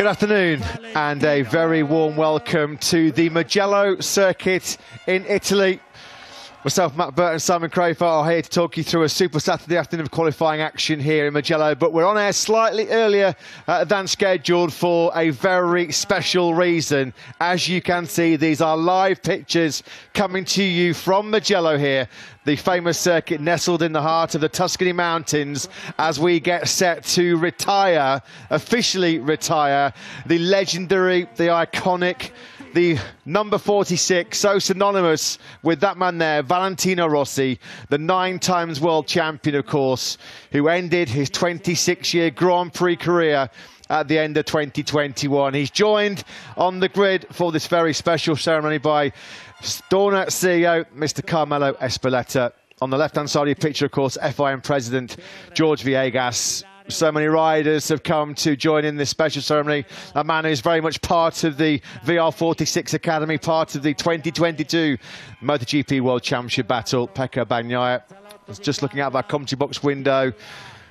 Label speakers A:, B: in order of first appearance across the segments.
A: Good afternoon and a very warm welcome to the Mugello circuit in Italy. Myself, Matt Birt, Simon Crafar are here to talk you through a super Saturday afternoon of qualifying action here in Mugello. But we're on air slightly earlier uh, than scheduled for a very special reason. As you can see, these are live pictures coming to you from Mugello here, the famous circuit nestled in the heart of the Tuscany Mountains, as we get set to retire, officially retire, the legendary, the iconic the number 46, so synonymous with that man there, Valentino Rossi, the nine times world champion, of course, who ended his 26 year Grand Prix career at the end of 2021. He's joined on the grid for this very special ceremony by Dorna CEO, Mr. Carmelo Ezpeleta. On the left hand side of your picture, of course, FIM President George Viegas so many riders have come to join in this special ceremony. A man who's very much part of the VR46 Academy, part of the 2022 MotoGP World Championship battle. Pecco Bagnaia just looking out of our commentary box window.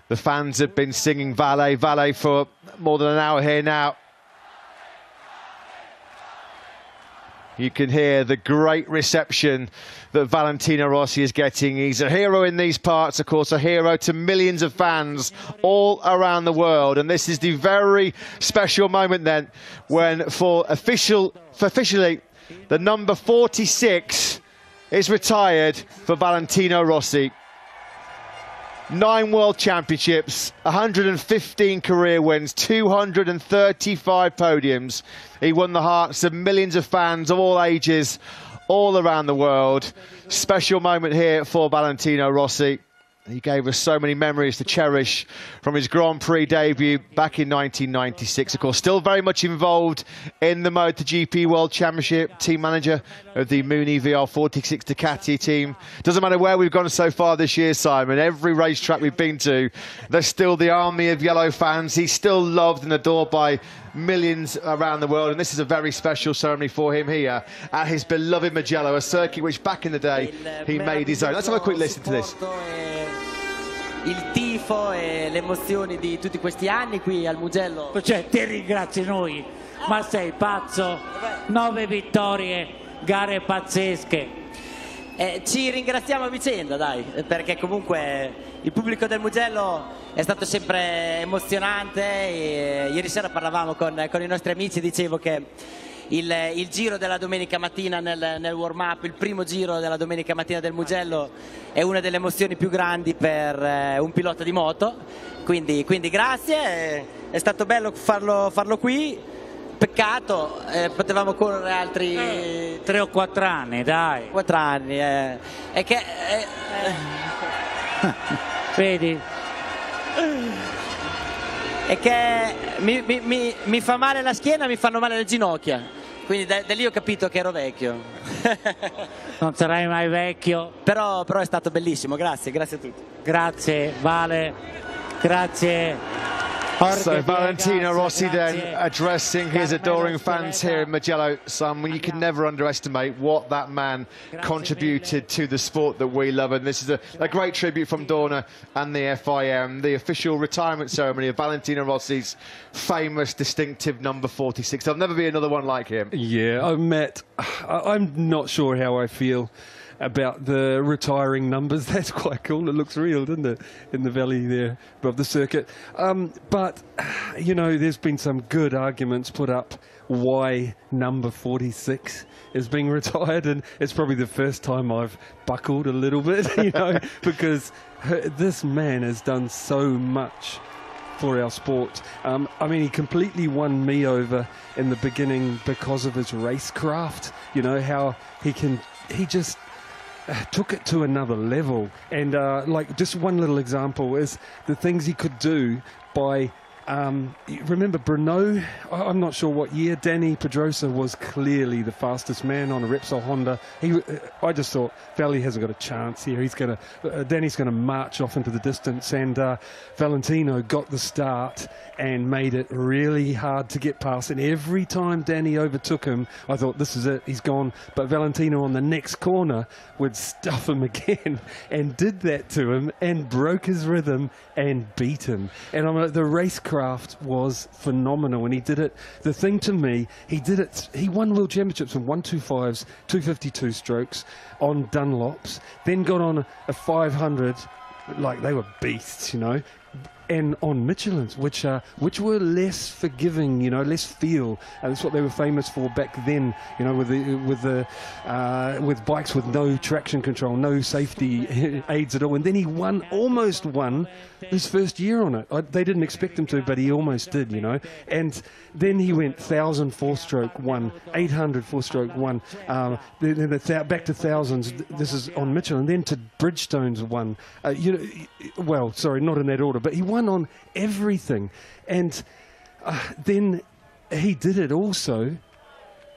A: The fans have been singing Vale, Vale for more than an hour here now. You can hear the great reception that Valentino Rossi is getting. He's a hero in these parts, of course, a hero to millions of fans all around the world. And this is the very special moment then when for official, for officially, the number 46 is retired for Valentino Rossi nine world championships, 115 career wins, 235 podiums. He won the hearts of millions of fans of all ages, all around the world. Special moment here for Valentino Rossi. He gave us so many memories to cherish from his Grand Prix debut back in 1996. Of course, still very much involved in the MotoGP World Championship, team manager of the Mooney VR46 Ducati team. Doesn't matter where we've gone so far this year, Simon. Every racetrack we've been to, there's still the army of yellow fans. He's still loved and adored by millions around the world, and this is a very special ceremony for him here at his beloved Mugello, a circuit which back in the day he made his own. Let's have a quick listen to this.
B: il tifo e le emozioni di tutti questi anni qui al Mugello.
C: Cioè, ti ringrazi noi, ma sei pazzo? Nove vittorie, gare pazzesche.
B: Eh, ci ringraziamo a vicenda, dai, perché comunque il pubblico del Mugello è stato sempre emozionante. E ieri sera parlavamo con, con i nostri amici, dicevo che il, il, giro della domenica mattina nel, nel warm up, il primo giro della domenica mattina del Mugello è una delle emozioni più grandi per eh, un pilota di moto, quindi, quindi grazie, è, è, stato bello farlo, farlo qui, peccato, eh, potevamo correre altri...
C: Eh, tre o quattro anni, dai.
B: Quattro anni, eh. è che... Eh,
C: Vedi?
B: È che mi, mi, mi, mi fa male la schiena, mi fanno male le ginocchia. Quindi da, da, lì ho capito che ero vecchio.
C: non sarai mai vecchio.
B: Però, però è stato bellissimo, grazie, grazie a tutti.
C: Grazie Vale, grazie.
A: So Valentino Rossi then addressing his adoring fans here in Mugello, Sam. You can never underestimate what that man contributed to the sport that we love. And this is a, a great tribute from Dorna and the FIM, the official retirement ceremony of Valentino Rossi's famous, distinctive number 46. There'll never be another one like him.
D: Yeah, I met. I'm not sure how I feel about the retiring numbers. That's quite cool. It looks real, doesn't it, in the valley there above the circuit. Um, but, you know, there's been some good arguments put up why number 46 is being retired, and it's probably the first time I've buckled a little bit, you know, because this man has done so much for our sport. Um, I mean, he completely won me over in the beginning because of his racecraft. You know how he can, he just took it to another level. And uh, like just one little example is the things he could do by um, remember Brno? I'm not sure what year. Dani Pedrosa was clearly the fastest man on a Repsol Honda. He, uh, I just thought Vale hasn't got a chance here. He's going to, uh, Dani's going to march off into the distance, and uh, Valentino got the start and made it really hard to get past. And every time Dani overtook him, I thought this is it. He's gone. But Valentino on the next corner would stuff him again, and did that to him, and broke his rhythm and beat him. And I'm like the race car racecraft was phenomenal, and he did it. The thing to me, he did it. He won world championships in one two fives, two fifty two strokes on Dunlops. Then got on a, a five hundred, like they were beasts, you know and on Michelin's, which uh, which were less forgiving, you know, less feel. And that's what they were famous for back then, you know, with the with the uh, with bikes with no traction control, no safety aids at all. And then he won, almost won, his first year on it. I, they didn't expect him to, but he almost did, you know. And then he went thousand four stroke one, eight hundred four stroke one, um, then, then the th- back to thousands. This is on Michelin, then to Bridgestone's one. Uh, you know, well, sorry, not in that order, but he won on everything. And uh, then he did it also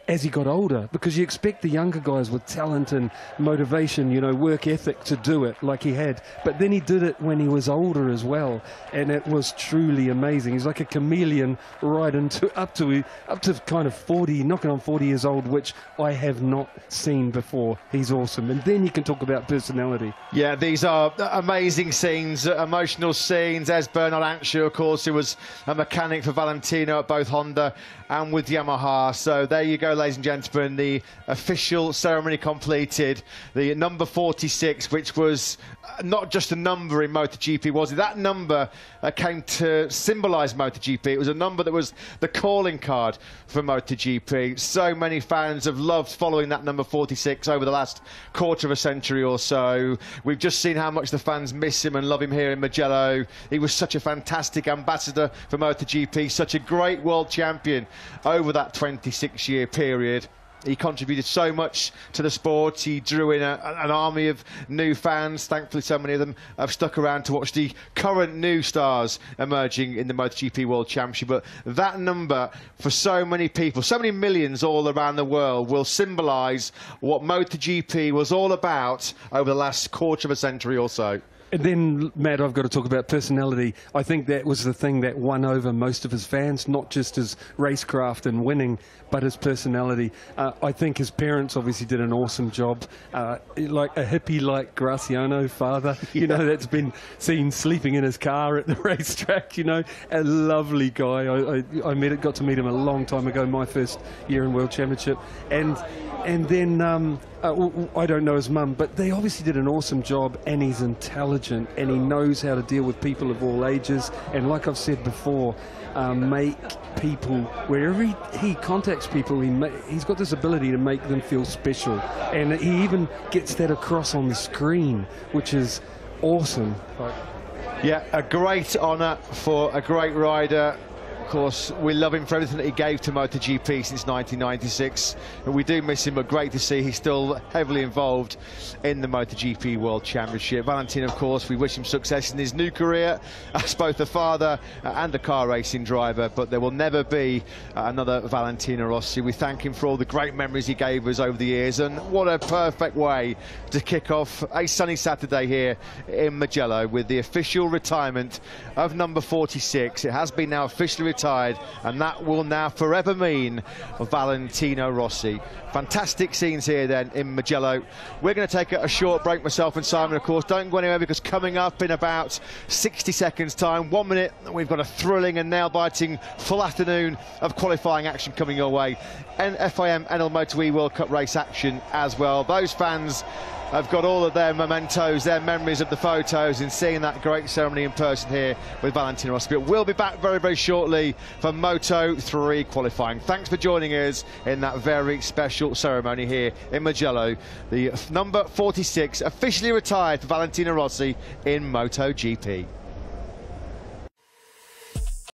D: as he got older because you expect the younger guys with talent and motivation, you know, work ethic to do it like he had. But then he did it when he was older as well, and it was truly amazing. He's like a chameleon right into up to up to kind of 40, knocking on 40 years old, which I have not seen before. He's awesome. And then you can talk about personality.
A: Yeah, these are amazing scenes, emotional scenes. As Bernard Ansiau, of course, who was a mechanic for Valentino at both Honda and with Yamaha. So there you go, ladies and gentlemen. The official ceremony completed. The number 46, which was not just a number in MotoGP, was it? That number uh, came to symbolise MotoGP. It was a number that was the calling card for MotoGP. So many fans have loved following that number 46 over the last quarter of a century or so. We've just seen how much the fans miss him and love him here in Mugello. He was such a fantastic ambassador for MotoGP, such a great world champion over that 26 year period. He contributed so much to the sport. He drew in a, an army of new fans. Thankfully, so many of them have stuck around to watch the current new stars emerging in the MotoGP World Championship. But that number, for so many people, so many millions all around the world, will symbolise what MotoGP was all about over the last quarter of a century or so.
D: And then, Matt, I've got to talk about personality. I think that was the thing that won over most of his fans, not just his racecraft and winning, but his personality. Uh, I think his parents obviously did an awesome job. Uh, like a hippie like Graziano father, you know, that's been seen sleeping in his car at the racetrack, you know, a lovely guy. I, I, I met got to meet him a long time ago, my first year in World Championship. And and then um, uh, I don't know his mum, but they obviously did an awesome job, and he's intelligent, and he knows how to deal with people of all ages, and like I've said before, um, make people wherever he, he contacts people, he he's got this ability to make them feel special, and he even gets that across on the screen, which is awesome. Like,
A: yeah, a great honour for a great rider course, we love him for everything that he gave to MotoGP since 1996. And we do miss him, but great to see he's still heavily involved in the MotoGP World Championship. Valentin, of course, we wish him success in his new career as both a father and a car racing driver, but there will never be another Valentino Rossi. We thank him for all the great memories he gave us over the years, and what a perfect way to kick off a sunny Saturday here in Mugello with the official retirement of number 46. It has been now officially retired, and that will now forever mean Valentino Rossi. Fantastic scenes here then in Mugello. We're going to take a, short break, myself and Simon, of course. Don't go anywhere because coming up in about 60 seconds' time, one minute, we've got a thrilling and nail-biting full afternoon of qualifying action coming your way. And FIM NL Motor E World Cup race action as well. Those fans have got all of their mementos, their memories of the photos and seeing that great ceremony in person here with Valentino Rossi. But we'll be back very, very shortly for Moto 3 qualifying. Thanks for joining us in that very special ceremony here in Mugello. The number 46 officially retired for Valentino Rossi in MotoGP.